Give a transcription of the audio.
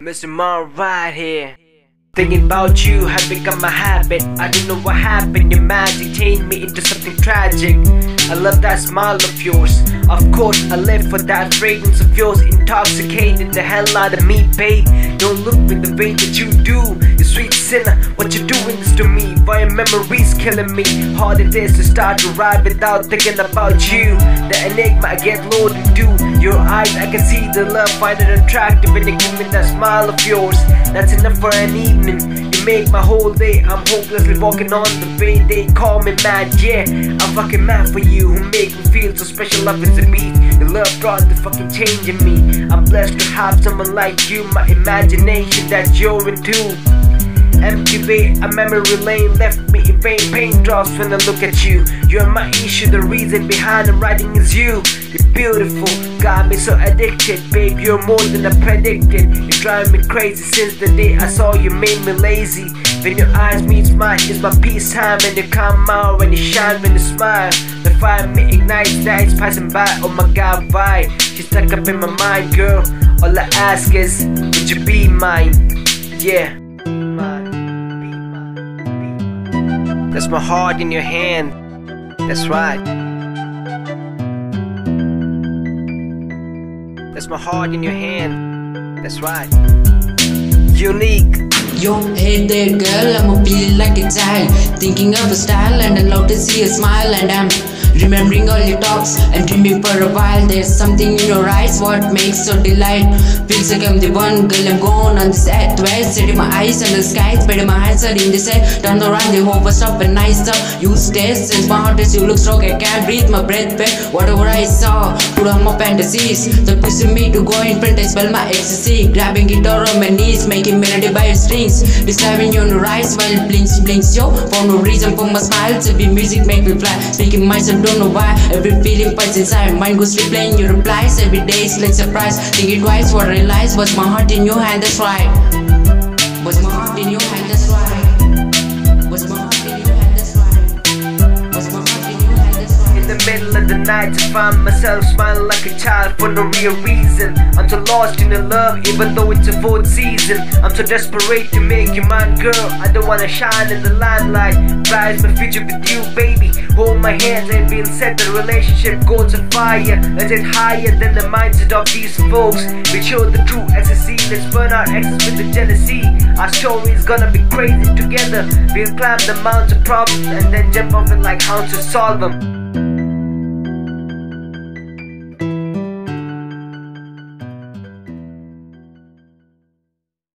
Mr. Maan right here. Thinking about you had become a habit. I don't know what happened. Your magic changed me into something tragic. I love that smile of yours. Of course, I live for that fragrance of yours, intoxicating the hell out of me, babe. Don't look me the way that you do. You sweet sinner, what you doing this to me? Why memories killing me? Hard it is to start to ride without thinking about you. The enigma I get loaded into your eyes. I can see the love, find it attractive, and you give me that smile of yours. That's enough for an evening. You make my whole day. I'm hopelessly walking on the way they call me mad. Yeah, I'm fucking mad for you, who make me feel so special. Love is a beat. Your love brought the fucking change in me. I'm blessed to have someone like you. My imagination that you're into. Empty a memory lane left me in vain. Pain drops when I look at you. You're my issue, the reason behind the writing is you. You're beautiful, got me so addicted, babe. You're more than I predicted. You drive me crazy since the day I saw you made me lazy. When your eyes meet mine, it's my peace time. And you come out when you shine, when you smile. The fire me ignites, nights passing by. Oh my god, why? She's stuck up in my mind, girl. All I ask is, would you be mine? Yeah. That's my heart in your hand. That's right. That's my heart in your hand. That's right. Unique. Yo, hey there girl, I'ma feel like a child Thinking of a style and I love to see a smile And I'm remembering all your talks I'm dreaming for a while. There's something in your eyes, what makes so delight? Feels like I'm the one girl, I'm gone on this earth. West, setting my eyes on the skies Spreading my hands out in the set Turn around, the hope was up and nice stuff. You stay since my heart is you look strong I can't breathe, my breath back Whatever I saw, put on my fantasies. That pushing me to go in front, spell my ecstasy. Grabbing guitar on my knees, making melody by your strings. Describing you on the rise while blinks blinks. Yo For no reason for my smile To be music make me fly. Speaking myself don't know why. Every feeling fights inside Mind goes replaying your replies. Every day is like surprise. Thinking twice what I realize Was my heart in your hand that's right. Was my heart in your hand find myself smiling like a child for no real reason. I'm so lost in the love, even though it's a fourth season. I'm so desperate to make you mine, girl. I don't wanna shine in the limelight. Rise my future with you, baby. Hold my hands and we'll set the relationship goals afire. Let's get higher than the mindset of these folks. We show the true ecstasy. Let's burn our exes with the jealousy. Our story's gonna be crazy together. We'll climb the mountain problems and then jump off it like hounds to solve them.